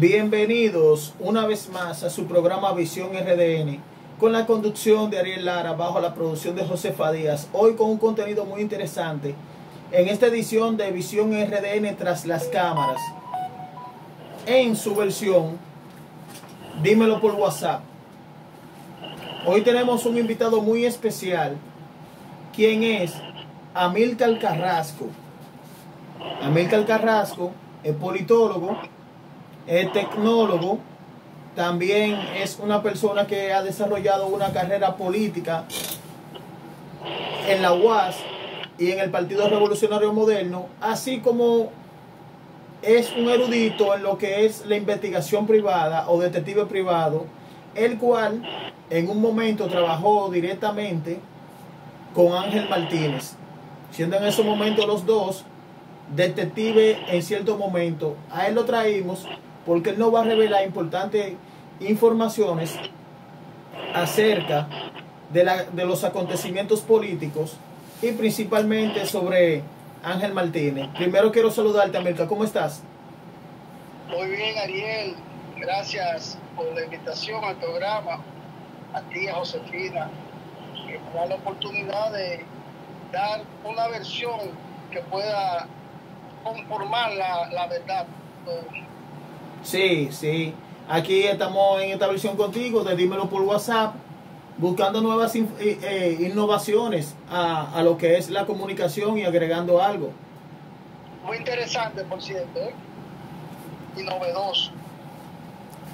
Bienvenidos una vez más a su programa Visión RDN con la conducción de Ariel Lara bajo la producción de Josefa Díaz. Hoy con un contenido muy interesante en esta edición de Visión RDN tras las cámaras. En su versión, dímelo por WhatsApp. Hoy tenemos un invitado muy especial, quien es Amílcar Carrasco. Amílcar Carrasco es politólogo, es tecnólogo, también es una persona que ha desarrollado una carrera política en la UAS y en el Partido Revolucionario Moderno, así como es un erudito en lo que es la investigación privada o detective privado, el cual en un momento trabajó directamente con Ángel Martínez, siendo en ese momento los dos detective en cierto momento. A él lo traímos porque él nos va a revelar importantes informaciones acerca de, la, de los acontecimientos políticos y principalmente sobre Ángel Martínez. Primero quiero saludarte, América. ¿Cómo estás? Muy bien, Ariel. Gracias por la invitación al programa. A ti, a Josefina, que me da la oportunidad de dar una versión que pueda conformar la, la verdad. Sí, sí. Aquí estamos en esta versión contigo de Dímelo por WhatsApp, buscando nuevas in- eh, eh, innovaciones a, a lo que es la comunicación y agregando algo. Muy interesante, por cierto, ¿eh? y novedoso.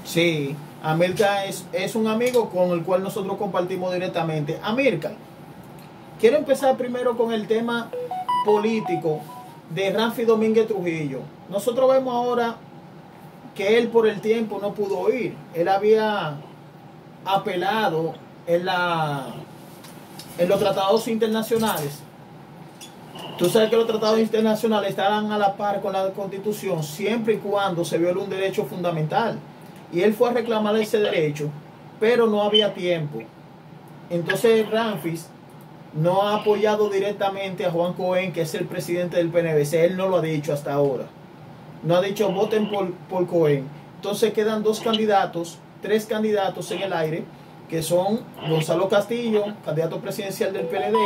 Sí, América es, es un amigo con el cual nosotros compartimos directamente. América, quiero empezar primero con el tema político de Ramfi Domínguez Trujillo. Nosotros vemos ahora que él por el tiempo no pudo ir. Él había apelado en, la, en los tratados internacionales. Tú sabes que los tratados internacionales estarán a la par con la constitución siempre y cuando se viole un derecho fundamental. Y él fue a reclamar ese derecho, pero no había tiempo. Entonces Ramfis no ha apoyado directamente a Juan Cohen, que es el presidente del PNVC. Él no lo ha dicho hasta ahora. No ha dicho voten por, por Cohen. Entonces quedan dos candidatos, tres candidatos en el aire, que son Gonzalo Castillo, candidato presidencial del PLD,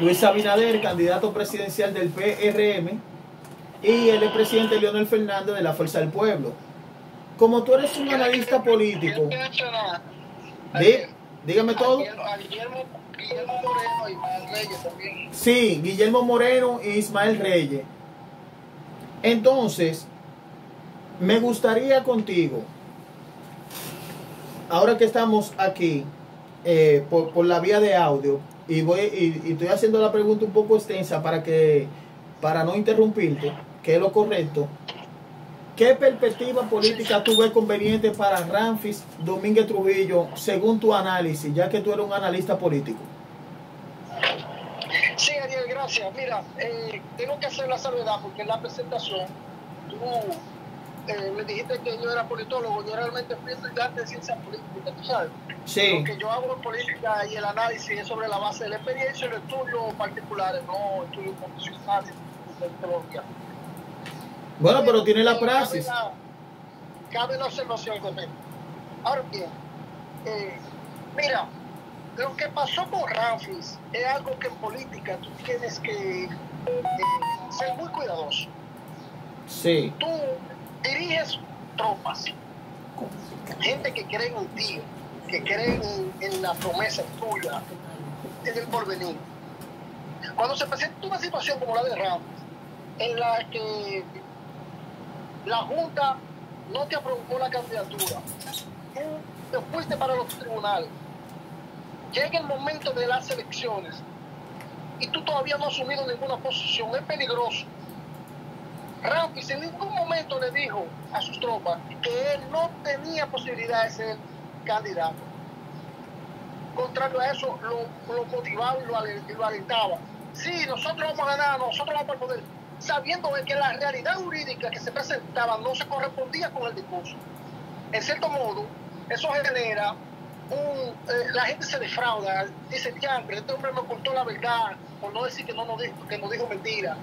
Luis Abinader, candidato presidencial del PRM, y el presidente Leonel Fernández de la Fuerza del Pueblo. Como tú eres un analista político, Ariel- dígame todo. Guillermo, Moreno y Manuel Reyes también. Sí, Guillermo Moreno e Ismael Reyes. Entonces, me gustaría contigo, ahora que estamos aquí eh, por, por la vía de audio, y voy y, y estoy haciendo la pregunta un poco extensa para que para no interrumpirte, que es lo correcto. ¿Qué perspectiva política tú ves conveniente para Ramfis Domínguez Trujillo, según tu análisis, ya que tú eres un analista político? Sí, Ariel, gracias. Mira, eh, tengo que hacer la salvedad porque en la presentación tú eh, me dijiste que yo era politólogo. Yo realmente fui estudiante de ciencia política, tú sabes. Sí. Lo que yo hago en política y el análisis es sobre la base de la experiencia y los estudios particulares, no estudios profesionales de politología. Bueno, pero tiene la Eh, praxis. Cabe la, cabe la observación también. Ahora bien, eh, mira, lo que pasó con Ramfis es algo que en política tú tienes que eh, ser muy cuidadoso. Sí. Tú diriges tropas, gente que cree en ti, que cree en, en la promesa tuya, en el porvenir. Cuando se presenta una situación como la de Ramfis, en la que la Junta no te aprobó la candidatura, tú te fuiste para los tribunales, llega el momento de las elecciones y tú todavía no has asumido ninguna posición, es peligroso. Ramfis en ningún momento le dijo a sus tropas que él no tenía posibilidad de ser candidato. Contrario a eso, lo, motivaba y lo, alentaba. Sí, nosotros vamos a ganar, nosotros vamos a poder, sabiendo que la realidad jurídica que se presentaba no se correspondía con el discurso. En cierto modo, eso genera un, eh, la gente se defrauda, dice, ya, este hombre me contó la verdad, por no decir que no nos dijo, que nos dijo mentira.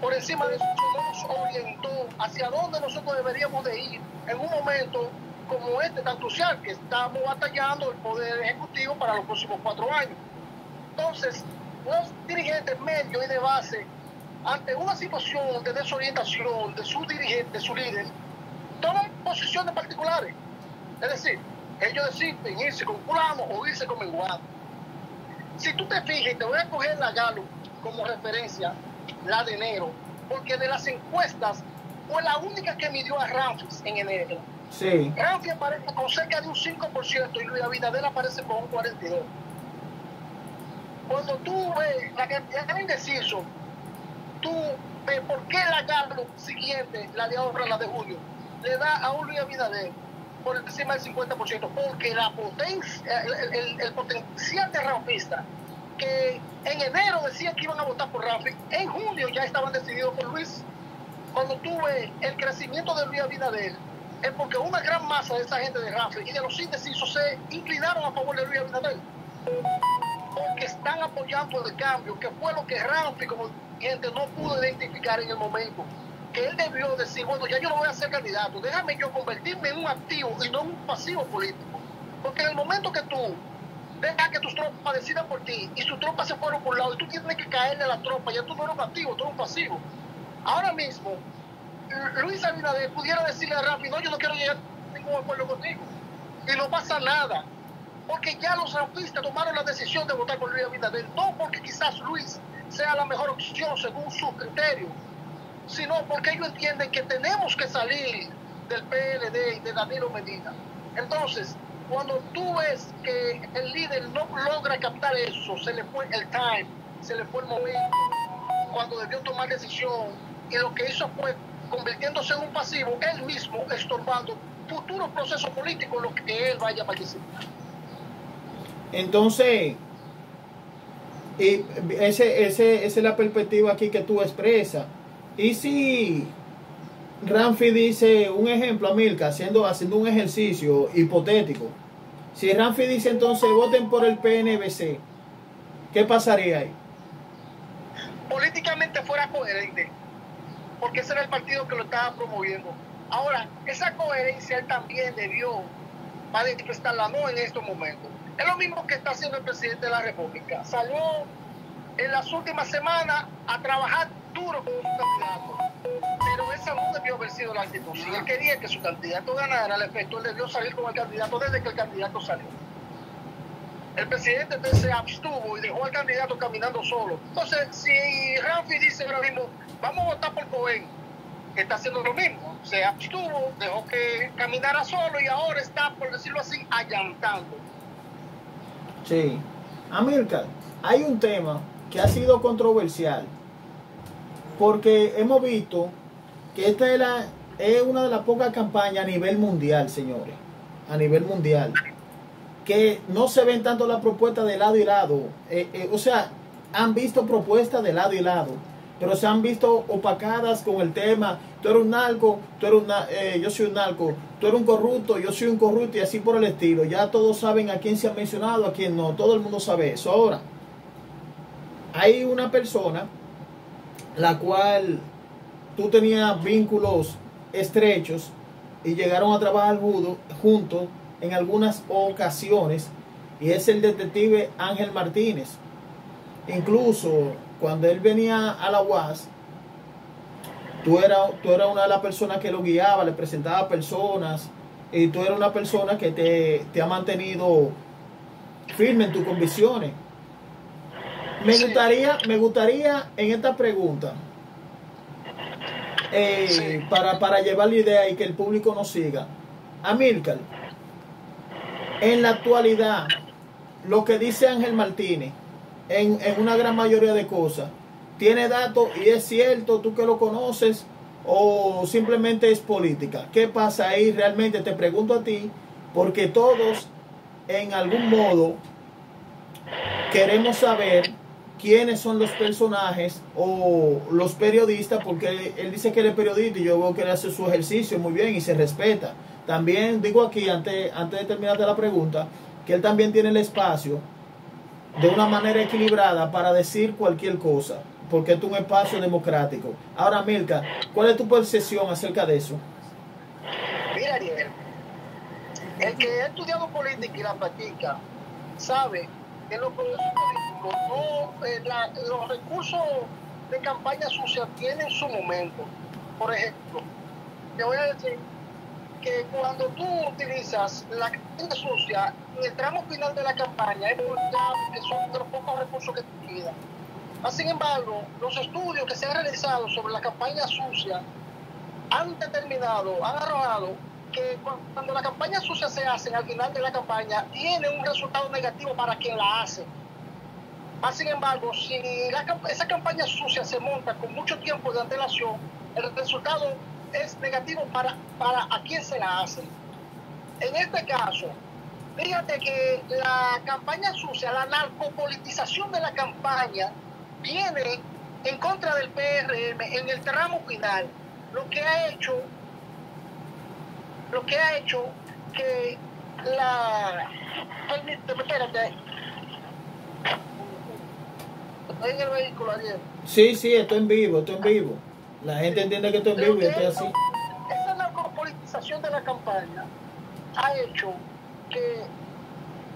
por encima de eso nos orientó hacia dónde nosotros deberíamos de ir en un momento como este tan crucial que estamos batallando el poder ejecutivo para los próximos cuatro años. Entonces, los dirigentes medios y de base, ante una situación de desorientación de su dirigente, de su líder, toman posiciones particulares. Es decir, ellos deciden irse con fulano o irse con menguado. Si tú te fijas, te voy a coger la Galo como referencia, la de enero, porque de las encuestas fue la única que midió a Ramfis en enero. Sí. Ramfis aparece con cerca de un 5% y Luis Abinader aparece con un 42%. Cuando tú ves la cantidad de indecisos, tú ves por qué la Galo siguiente, la de ahora, la de julio, le da a un Luis Abinader por encima del 50%, porque la potencia, el, el, el potencial de Rampista, que en enero decían que iban a votar por Rafi, en junio ya estaban decididos por Luis. Cuando tuve el crecimiento de Luis Abinader, es porque una gran masa de esa gente de Rafi y de los indecisos se inclinaron a favor de Luis Abinader. Porque están apoyando el cambio, que fue lo que Rafi como gente no pudo identificar en el momento que él debió decir, bueno, ya yo no voy a ser candidato, déjame yo convertirme en un activo y no en un pasivo político. Porque en el momento que tú dejas que tus tropas decidan por ti y sus tropas se fueron por un lado y tú tienes que caerle a la tropa, ya tú no eres un activo, tú eres un pasivo. Ahora mismo, Luis Abinader pudiera decirle a Rafi, no, yo no quiero llegar a ningún acuerdo contigo. Y no pasa nada. Porque ya los rafistas tomaron la decisión de votar por Luis Abinader, no porque quizás Luis sea la mejor opción según sus criterios, sino porque ellos entienden que tenemos que salir del PLD y de Danilo Medina. Entonces, cuando tú ves que el líder no logra captar eso, se le fue el time, se le fue el momento, cuando debió tomar decisión, y lo que hizo fue convirtiéndose en un pasivo, él mismo estorbando futuros procesos políticos en los que él vaya a participar. Entonces, y ese, ese, esa es la perspectiva aquí que tú expresas. Y si Ramfi dice un ejemplo a Milka, haciendo, haciendo un ejercicio hipotético, si Ramfi dice entonces voten por el PNBC, ¿qué pasaría ahí? Políticamente fuera coherente, porque ese era el partido que lo estaba promoviendo. Ahora, esa coherencia él también debió manifestarla no en estos momentos. Es lo mismo que está haciendo el presidente de la República. Salió en las últimas semanas a trabajar Pero esa no debió haber sido la actitud. Si él quería que su candidato ganara, efecto, él debió salir con el candidato desde que el candidato salió. El presidente se abstuvo y dejó al candidato caminando solo. Entonces, si Rafi dice ahora mismo, vamos a votar por Cohen, está haciendo lo mismo. Se abstuvo, dejó que caminara solo y ahora está, por decirlo así, allantando. Sí. Amilcar, hay un tema que ha sido controversial porque hemos visto que esta es, la, es una de las pocas campañas a nivel mundial, señores, a nivel mundial, que no se ven tanto las propuestas de lado y lado. Eh, eh, o sea, han visto propuestas de lado y lado, pero se han visto opacadas con el tema, tú eres un narco, tú eres una, eh, yo soy un narco, tú eres un corrupto, yo soy un corrupto y así por el estilo. Ya todos saben a quién se ha mencionado, a quién no, todo el mundo sabe eso. Ahora, hay una persona la cual tú tenías vínculos estrechos y llegaron a trabajar juntos en algunas ocasiones y es el detective Ángel Martínez. Incluso cuando él venía a la UAS, tú eras, tú una de las personas que lo guiaba, le presentaba personas y tú eras una persona que te, te ha mantenido firme en tus convicciones. Me gustaría, me gustaría en esta pregunta, eh, sí. para, para llevar la idea y que el público nos siga. Amílcar, en la actualidad, lo que dice Ángel Martínez, en, en una gran mayoría de cosas, tiene datos y es cierto, tú que lo conoces, o simplemente es política. ¿Qué pasa ahí realmente? Te pregunto a ti, porque todos en algún modo queremos saber quiénes son los personajes o los periodistas, porque él, dice que él es periodista y yo veo que él hace su ejercicio muy bien y se respeta. También digo aquí, antes, antes de terminarte la pregunta, que él también tiene el espacio de una manera equilibrada para decir cualquier cosa. porque es un espacio democrático. Ahora, Milka, ¿cuál es tu percepción acerca de eso? Mira, Ariel, el que ha estudiado política y la practica sabe que los políticos eh, los recursos de campaña sucia tienen su momento. Por ejemplo, te voy a decir que cuando tú utilizas la campaña sucia en el tramo final de la campaña, es porque son los pocos recursos que te quedan. Sin embargo, los estudios que se han realizado sobre la campaña sucia han determinado, han arrojado que cuando la campaña sucia se hace al final de la campaña, tiene un resultado negativo para quien la hace. Sin embargo, si esa campaña sucia se monta con mucho tiempo de antelación, el resultado es negativo para, para a quien se la hace. En este caso, fíjate que la campaña sucia, la narcopolitización de la campaña, viene en contra del PRM en el tramo final, lo que ha hecho, lo que ha hecho que la... Espérate. En el vehículo ayer. Sí, sí, estoy en vivo, estoy en vivo. La gente entiende que estoy en vivo y estoy así. Esa narcopolitización de la campaña ha hecho que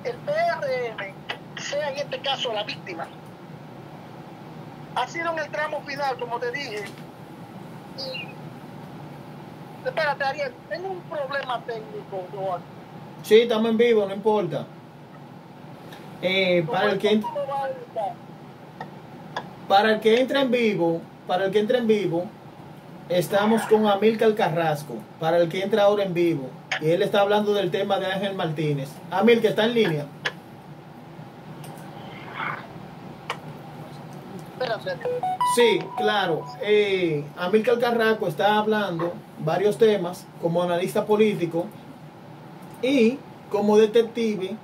el PRM sea en este caso la víctima. Ha sido en el tramo final, como te dije. Y, espérate, Ariel, tengo un problema técnico, Joan. Sí, estamos en vivo, no importa. Eh, para el que para el que entra en vivo, para el que entra en vivo, Estamos con Amilcar Carrasco, para el que entra ahora en vivo. Y él está hablando del tema de Ángel Martínez. Amilcar, ¿está en línea? Sí, claro. Eh, Amilcar Carrasco está hablando varios temas como analista político y como detective.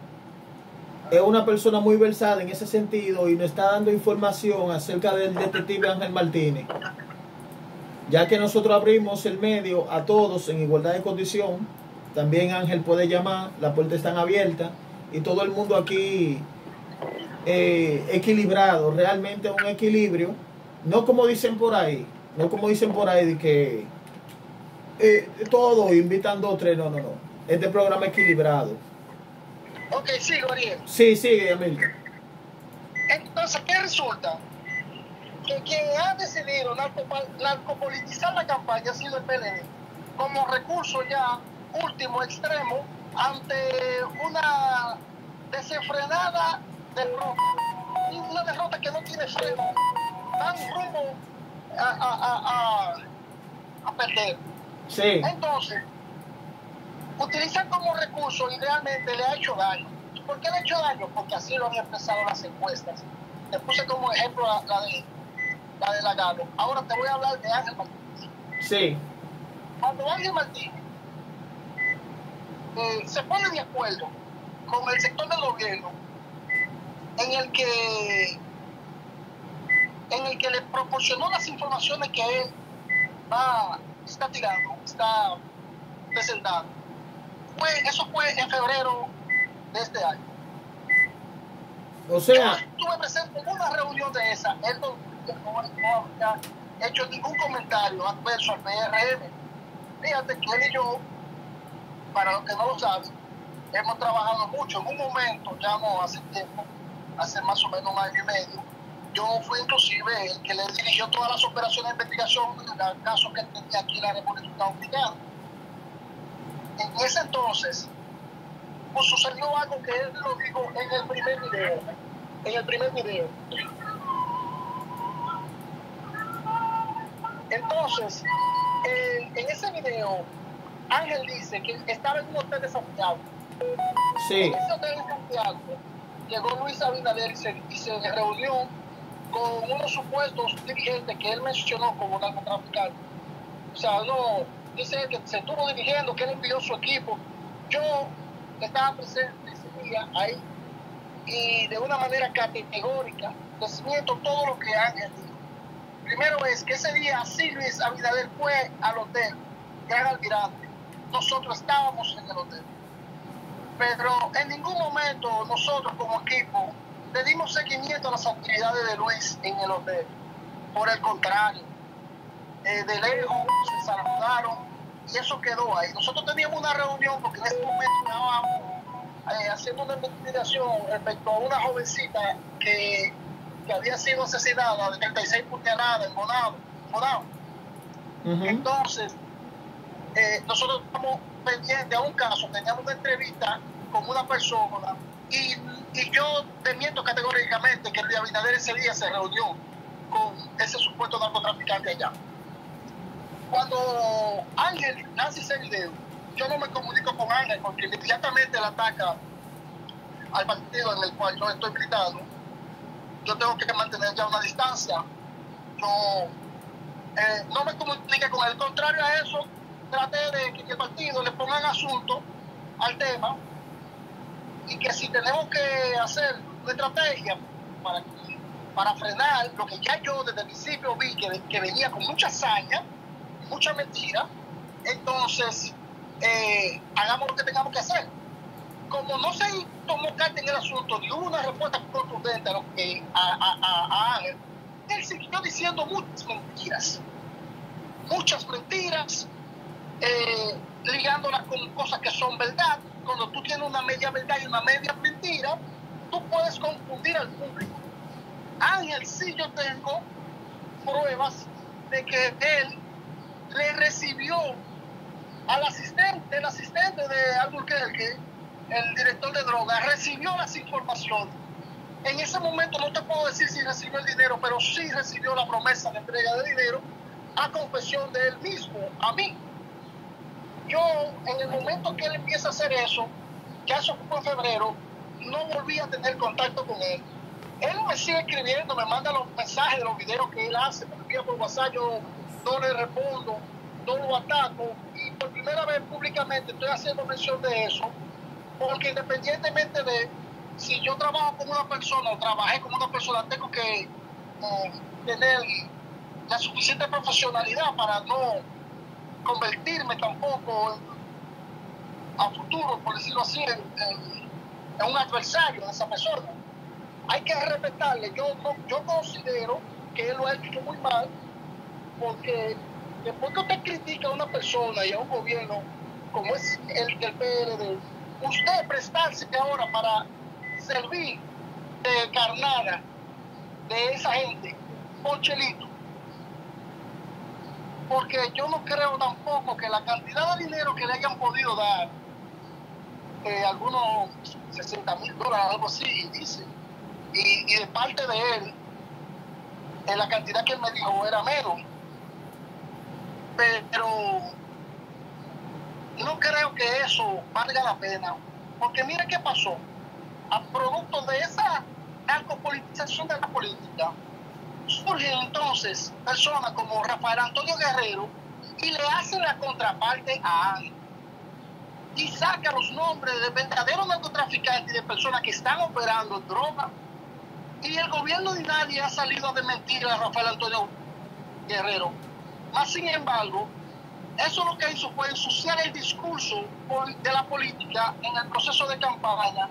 Es una persona muy versada en ese sentido y nos está dando información acerca del detective Ángel Martínez. Ya que nosotros abrimos el medio a todos en igualdad de condición, también Ángel puede llamar, las puertas están abiertas y todo el mundo aquí eh, equilibrado, realmente un equilibrio, no como dicen por ahí, no como dicen por ahí de que eh, todos invitan dos tres, no, no, no, este programa equilibrado. Ok, sigo, Ariel. Sí, sigue, Emilio. Entonces, ¿qué resulta? que quien ha decidido narcopolitizar la campaña ha sido el PLD, como recurso ya último extremo ante una desenfrenada derrota, una derrota que no tiene freno, tan rumbo a, a, a, a perder. Sí. Entonces, utilizar como recurso y realmente le ha hecho daño. ¿Por qué le ha hecho daño? Porque así lo han expresado las encuestas. Le puse como ejemplo la de la de la Galo. Ahora te voy a hablar de Ángel Martínez. Sí. Cuando Ángel Martínez eh, se pone de acuerdo con el sector del gobierno en el que en el que le proporcionó las informaciones que él va, está tirando, está presentando. Fue, eso fue en febrero de este año. O sea, yo estuve presente en una reunión de esa. Él no, no ha hecho ningún comentario adverso al PRM. Fíjate que él y yo, para los que no lo saben, hemos trabajado mucho. En un momento, ya no hace tiempo, hace más o menos un año y medio, yo fui inclusive el que le dirigió todas las operaciones de investigación en el caso que tenía aquí en la República Dominicana. En ese entonces, pues sucedió algo que él lo dijo en el primer video. En el primer video. Entonces, eh, en ese video, Ángel dice que estaba en un hotel de Santiago. Sí. En ese hotel de Santiago llegó Luis Abinader y se, y se reunió con unos supuestos dirigentes que él mencionó como narcotraficantes. O sea, no, dice que se estuvo dirigiendo, que él envió su equipo. Yo estaba presente ese día ahí y de una manera categórica desmiento todo lo que Ángel dijo primero es que ese día sí Luis Abinader fue al hotel Gran Almirante. Nosotros estábamos en el hotel. Pero en ningún momento nosotros como equipo le dimos seguimiento a las actividades de Luis en el hotel. Por el contrario, eh, de lejos se saludaron y eso quedó ahí. Nosotros teníamos una reunión porque en este momento estábamos eh, haciendo una investigación respecto a una jovencita que, que había sido asesinada de 36 puñaladas en Bonado. Bonado. Entonces, eh, nosotros estamos pendientes a un caso, teníamos una entrevista con una persona y, y yo temiendo categóricamente que Luis Abinader ese día se reunió con ese supuesto narcotraficante allá. Cuando Ángel nace ese video, yo no me comunico con Ángel porque inmediatamente le ataca al partido en el cual yo estoy gritando. Yo tengo que mantener ya una distancia. Yo eh, no me comuniqué con él. Contrario a eso, traté de que el partido le pongan asunto al tema y que si tenemos que hacer una estrategia para, para frenar lo que ya yo desde el principio vi que, que venía con mucha hazaña, mucha mentira, entonces eh, hagamos lo que tengamos que hacer. Como no se tomó carta en el asunto hubo una respuesta contundente a, lo que, a, a, él siguió diciendo muchas mentiras. Muchas mentiras, eh, ligándolas con cosas que son verdad. Cuando tú tienes una media verdad y una media mentira, tú puedes confundir al público. Ángel, sí yo tengo pruebas de que él le recibió al asistente, el asistente de Albuquerque, el director de drogas, recibió las informaciones. En ese momento no te puedo decir si recibió el dinero, pero sí recibió la promesa de entrega de dinero a confesión de él mismo, a mí. Yo, en el momento que él empieza a hacer eso, ya eso fue en febrero, no volví a tener contacto con él. Él me sigue escribiendo, me manda los mensajes de los videos que él hace, me envía por WhatsApp, yo no le respondo, no lo ataco y por primera vez públicamente estoy haciendo mención de eso, porque independientemente de si yo trabajo con una persona o trabajé con una persona, tengo que eh, tener la suficiente profesionalidad para no convertirme tampoco a futuro, por decirlo así, en, en, un adversario de esa persona. Hay que respetarle. Yo, yo considero que él lo ha hecho muy mal porque después que usted critica a una persona y a un gobierno como es el del PRD, usted prestarse ahora para servir de carnada de esa gente por chelito. Porque yo no creo tampoco que la cantidad de dinero que le hayan podido dar, eh, algunos 60 mil dólares, algo así, dice, y, y de parte de él, en la cantidad que él me dijo era menos pero no creo que eso valga la pena, porque mire qué pasó. A producto de esa narcopolitización de la política, surgen entonces personas como Rafael Antonio Guerrero y le hacen la contraparte a Ángel. Y saca los nombres de verdaderos narcotraficantes y de personas que están operando droga. Y el gobierno de nadie ha salido a desmentir a Rafael Antonio Guerrero más sin embargo, eso lo que hizo fue ensuciar el discurso de la política en el proceso de campaña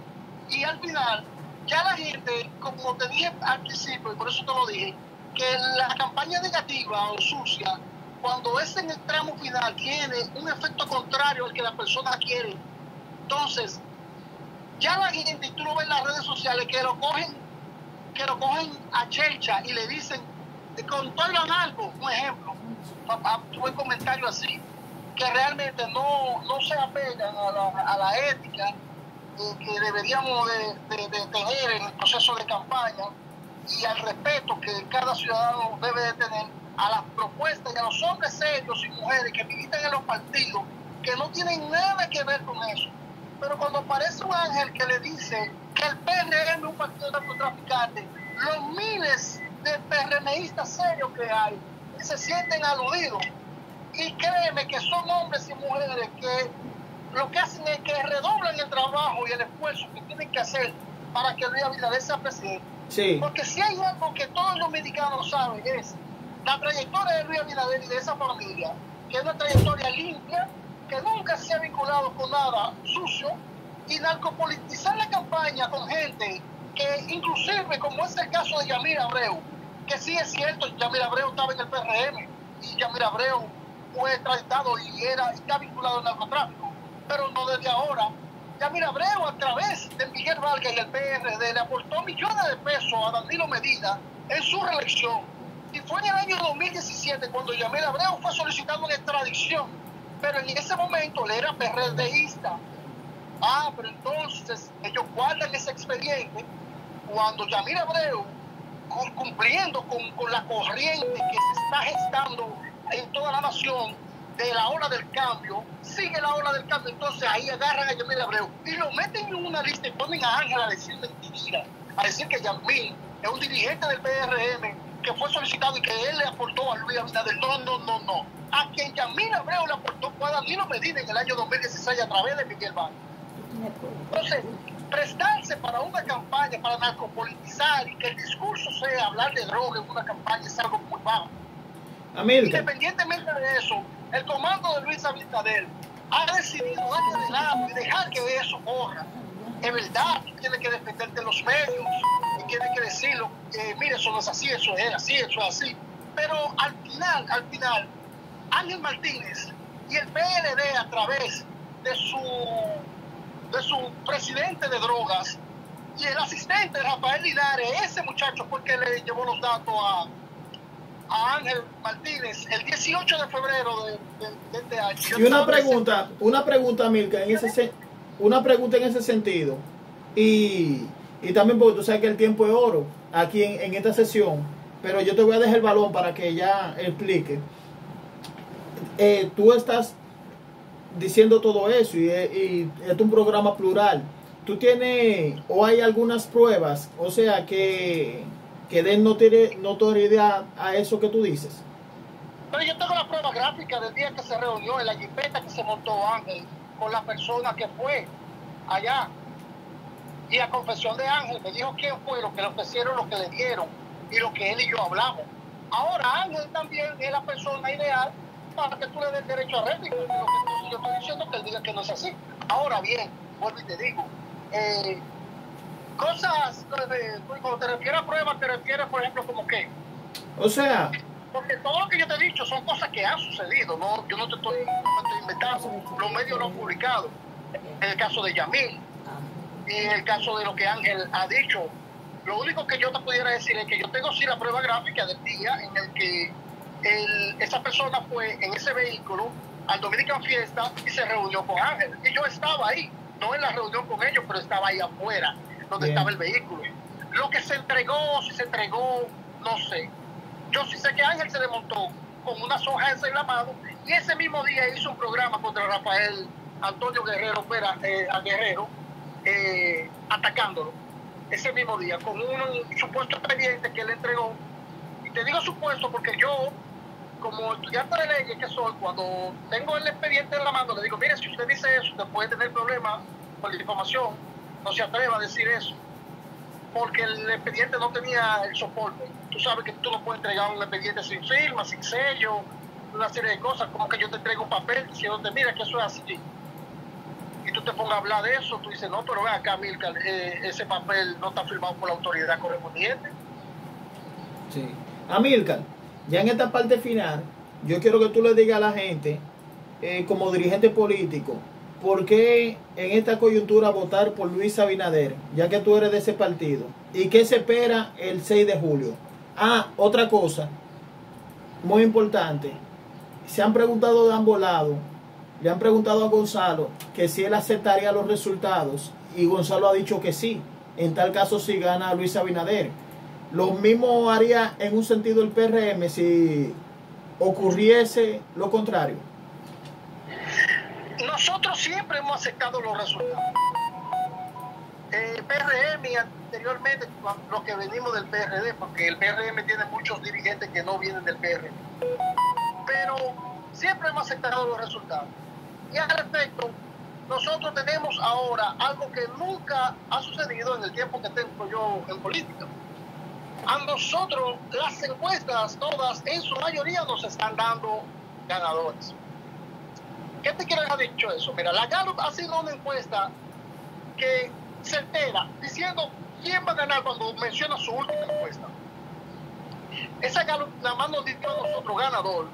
y al final ya la gente, como te dije al principio, y por eso te lo dije, que la campaña negativa o sucia, cuando es en el tramo final, tiene un efecto contrario al que la persona quiere. Entonces, ya la gente, y tú lo ves en las redes sociales, que lo cogen, que lo cogen a Checha y le dicen, con todo algo, un ejemplo, tuve comentario así, que realmente no, no se apegan a la, a la ética eh, que deberíamos de, de, de, tener en el proceso de campaña y al respeto que cada ciudadano debe de tener a las propuestas y a los hombres serios y mujeres que militan en los partidos que no tienen nada que ver con eso. Pero cuando aparece un ángel que le dice que el PRM es un partido de narcotraficantes, los miles de PRMistas serios que hay se sienten aludidos. Y créeme que son hombres y mujeres que lo que hacen es que redoblan el trabajo y el esfuerzo que tienen que hacer para que Luis Abinader sea presidente. Sí. Porque si hay algo que todos los mexicanos saben es la trayectoria de Luis Abinader y de esa familia, que es una trayectoria limpia, que nunca se ha vinculado con nada sucio, y narcopolitizar la campaña con gente que inclusive, como es el caso de Yamir Abreu, que sí es cierto, Yamir Abreu estaba en el PRM y Yamir Abreu fue extraditado y era, está vinculado al narcotráfico, pero no desde ahora. Yamir Abreu, a través de Miguel Vargas y el PRD, le aportó millones de pesos a Danilo Medina en su reelección. Y fue en el año 2017 cuando Yamir Abreu fue solicitado una extradición, pero en ese momento le era PRDista. Ah, pero entonces ellos guardan ese expediente cuando Yamir Abreu, cumpliendo con, con la corriente que se está gestando en toda la nación de la ola del cambio, sigue la ola del cambio, entonces ahí agarran a Yamil Abreu y lo meten en una lista y ponen a Ángel a decir mentiras, a decir que Yamil es un dirigente del PRM que fue solicitado y que él le aportó a Luis Abinader. No, no, no, no. A quien Yamil Abreu le aportó fue a Danilo Medina en el año 2016 a través de Miguel Vargas. Entonces, prestarse para una campaña, para narcopolitizar y que el discurso sea hablar de droga en una campaña es algo muy bajo. Independientemente de eso, el comando de Luis Abinader ha decidido darle de lado y dejar que eso corra. Es verdad, tiene que defenderte de los medios y tiene que decirlo, eh, mire, eso no es así, eso es así, eso es así. Pero al final, al final, Ángel Martínez y el PLD a través de su, de su presidente de drogas y el asistente Rafael Linares, ese muchacho fue el que le llevó los datos a, a Ángel Martínez el 18 de febrero de, este año. Y una pregunta, una pregunta, Milka, en ese, una pregunta en ese sentido. Y, y también porque tú sabes que el tiempo es oro aquí en, esta sesión, pero yo te voy a dejar el balón para que ya explique. Eh, tú estás diciendo todo eso y, es un programa plural. ¿Tú tienes o hay algunas pruebas? O sea, que que den notoriedad a eso que tú dices. Pero yo tengo la prueba gráfica del día que se reunió en la jipeta que se montó Ángel con la persona que fue allá. Y a confesión de Ángel me dijo quién fue, lo que le ofrecieron, lo que le dieron y lo que él y yo hablamos. Ahora Ángel también es la persona ideal para que tú le des derecho a réplica. Lo que yo estoy diciendo que él diga que no es así. Ahora bien, vuelvo y te digo, eh, cosas, cuando te refieres a pruebas, te refieres, por ejemplo, como qué? O sea... Porque todo lo que yo te he dicho son cosas que han sucedido, no, yo no te estoy, inventando, los medios lo han publicado. En el caso de Yamil y en el caso de lo que Ángel ha dicho, lo único que yo te pudiera decir es que yo tengo sí la prueba gráfica del día en el que esa persona fue en ese vehículo al Dominican Fiesta y se reunió con Ángel. Y yo estaba ahí, no en la reunión con ellos, pero estaba ahí afuera donde estaba el vehículo. Lo que se entregó, si se entregó, no sé. Yo sí sé que Ángel se desmontó con una soja en la mano y ese mismo día hizo un programa contra Rafael Antonio Guerrero, Pera, eh, a Guerrero, eh, atacándolo. Ese mismo día, con un supuesto expediente que él entregó. Y te digo supuesto porque yo, como estudiante de leyes que soy, cuando tengo el expediente en la mano, le digo, mire, si usted dice eso, usted puede tener problemas con la información no se atreva a decir eso, porque el expediente no tenía el soporte. Tú sabes que tú no puedes entregar un expediente sin firma, sin sello, una serie de cosas, como que yo te entrego un papel diciendo, mira que eso es así. Y tú te pongas a hablar de eso, tú dices, no, pero ve acá, Milka, eh, ese papel no está firmado por la autoridad correspondiente. Sí. Amilcar, ya en esta parte final, yo quiero que tú le digas a la gente, eh, como dirigente político, ¿por qué en esta coyuntura votar por Luis Abinader, ya que tú eres de ese partido? ¿Y qué se espera el 6 de julio? Ah, otra cosa, muy importante. Se han preguntado de ambos lados, le han preguntado a Gonzalo que si él aceptaría los resultados y Gonzalo ha dicho que sí. En tal caso, si gana Luis Abinader. Lo mismo haría en un sentido el PRM si ocurriese lo contrario. Nosotros siempre hemos aceptado los resultados. El PRM anteriormente los que venimos del PRD, porque el PRM tiene muchos dirigentes que no vienen del PRM. Pero siempre hemos aceptado los resultados. Y al respecto, nosotros tenemos ahora algo que nunca ha sucedido en el tiempo que tengo yo en política. A nosotros las encuestas todas en su mayoría nos están dando ganadores. ¿Qué te quiero dejar dicho eso? Mira, la Gallup ha sido una encuesta que se entera diciendo quién va a ganar cuando menciona su última encuesta. Esa la mano dio a nosotros ganador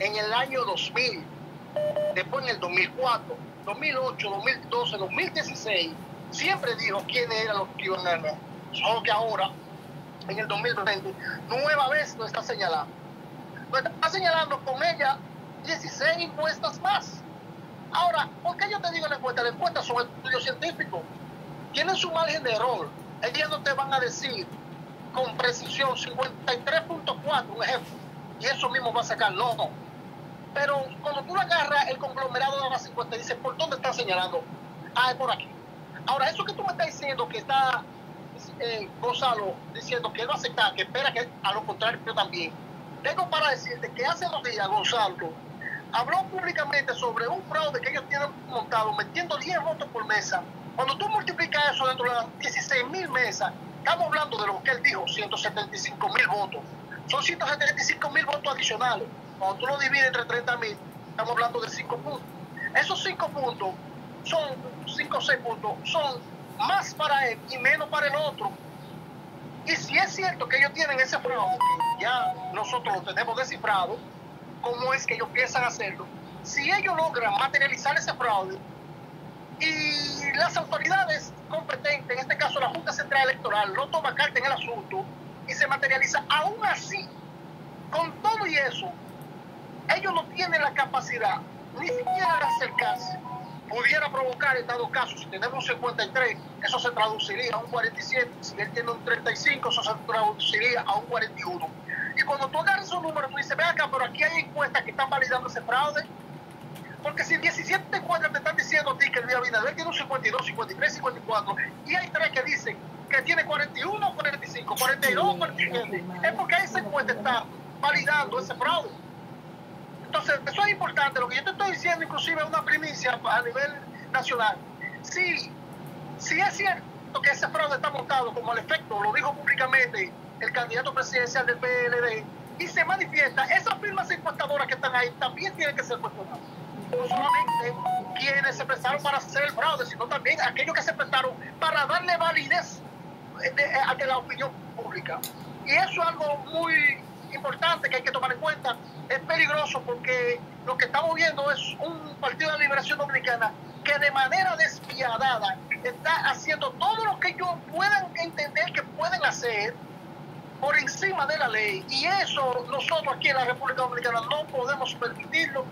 en el año 2000, después en el 2004, 2008, 2012, 2016. Siempre dijo quiénes eran los que iban a ganar. Solo que ahora, en el 2020, nueva vez lo está señalando. Lo está señalando con ella 16 encuestas más. Ahora, ¿por qué yo te digo la encuesta? La encuesta son estudios científicos. Tienen su margen de error. Ellos no te van a decir con precisión 53.4, un ejemplo, y eso mismo va a sacar, no, no. Pero cuando tú agarras el conglomerado de la 50 y dices, ¿por dónde está señalando? Ah, es por aquí. Ahora, eso que tú me estás diciendo que está eh, Gonzalo diciendo que él va a aceptar, que espera que a lo contrario yo también. Tengo para decirte que hace dos días Gonzalo habló públicamente sobre un fraude que ellos tienen montado, metiendo 10 votos por mesa. Cuando tú multiplicas eso dentro de las 16 mil mesas, estamos hablando de lo que él dijo, 175 mil votos. Son 175 mil votos adicionales. Cuando tú lo divides entre 30 mil, estamos hablando de 5 puntos. Esos 5 puntos son 5 o 6 puntos, son más para él y menos para el otro. Y si es cierto que ellos tienen ese fraude, ya nosotros lo tenemos descifrado, cómo es que ellos piensan hacerlo. Si ellos logran materializar ese fraude y las autoridades competentes, en este caso la Junta Central Electoral, no toma carta en el asunto y se materializa, aún así, con todo y eso, ellos no tienen la capacidad ni siquiera de acercarse. Pudiera provocar, en dado caso, si tenemos un 53, eso se traduciría a un 47. Si él tiene un 35, eso se traduciría a un 41 y cuando tú agarras esos números, tú dices, ve acá, pero aquí hay encuestas que están validando ese fraude. Porque si 17 encuestas te están diciendo a ti que el día Abinader tiene un 52, 53, 54, y hay tres que dicen que tiene 41, 45, 42, 47, es porque esa encuesta está validando ese fraude. Entonces, eso es importante. Lo que yo te estoy diciendo, inclusive, es una primicia a nivel nacional. Si, si es cierto que ese fraude está montado como el efecto, lo dijo públicamente el candidato presidencial del PLD, y se manifiesta, esas firmas encuestadoras que están ahí también tienen que ser cuestionadas. No solamente quienes se prestaron para hacer el fraude, sino también aquellos que se prestaron para darle validez a la opinión pública. Y eso es algo muy importante que hay que tomar en cuenta. Es peligroso porque lo que estamos viendo es un Partido de Liberación Dominicana que de manera despiadada está haciendo todo lo que ellos puedan entender que pueden hacer por encima de la ley. Y eso nosotros aquí en la República Dominicana no podemos permitirlo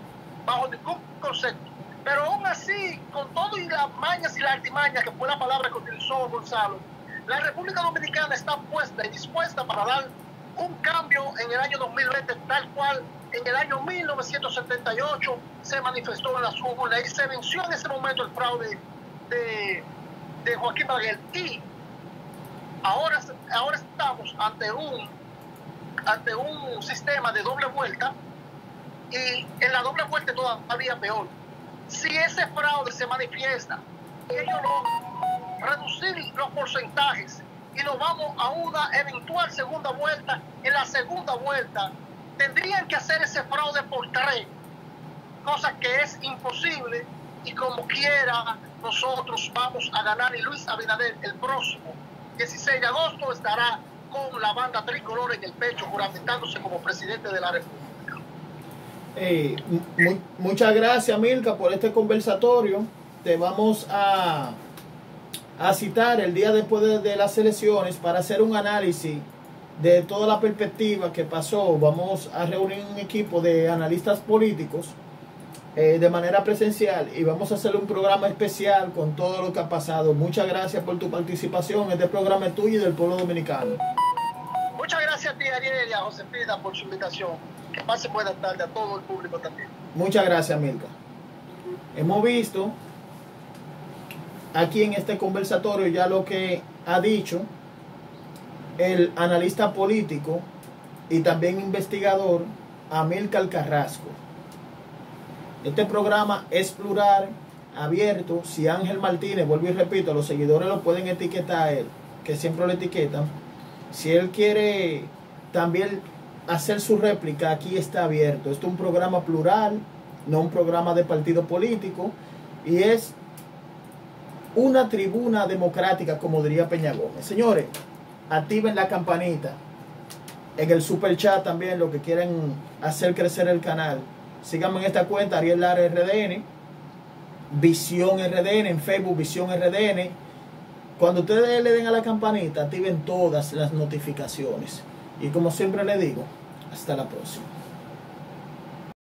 bajo ningún concepto. Pero aún así, con todo y las mañas y las artimañas, que fue la palabra que utilizó Gonzalo, la República Dominicana está puesta y dispuesta para dar un cambio en el año 2020, tal cual en el año 1978 se manifestó en la urnas y se venció en ese momento el fraude de, de Joaquín Balaguer. Y Ahora, ahora estamos ante un, ante un sistema de doble vuelta y en la doble vuelta todavía peor. Si ese fraude se manifiesta, ellos logran reducir nos vamos a una eventual segunda vuelta, en la segunda vuelta tendrían que hacer ese fraude por tres, cosa que es imposible y como quiera nosotros vamos a ganar y Luis Abinader el próximo 16 de agosto estará con la banda tricolor en el pecho, juramentándose como presidente de la República. Eh, muchas gracias, Milka, por este conversatorio. Te vamos a, a citar el día después de, de las elecciones para hacer un análisis de toda la perspectiva que pasó. Vamos a reunir un equipo de analistas políticos eh, de manera presencial y vamos a hacer un programa especial con todo lo que ha pasado. Muchas gracias por tu participación. Este programa es tuyo y del pueblo dominicano. Muchas gracias a ti, Ariel, y a Josefina por su invitación. Que pase buena tarde a todo el público también. Muchas gracias, Milka. Hemos visto aquí en este conversatorio ya lo que ha dicho el analista político y también investigador Amílcar Carrasco. Este programa es plural, abierto. Si Ángel Martínez, vuelvo y repito, los seguidores lo pueden etiquetar a él, que siempre lo etiquetan. Si él quiere también hacer su réplica, aquí está abierto. Esto es un programa plural, no un programa de partido político. Y es una tribuna democrática, como diría Peña Gómez. Señores, activen la campanita. en el super chat también, lo que quieren hacer crecer el canal. Síganme en esta cuenta, Ariel Lara RDN, Visión RDN, en Facebook Visión RDN. Cuando ustedes le den a la campanita, activen todas las notificaciones. Y como siempre le digo, hasta la próxima.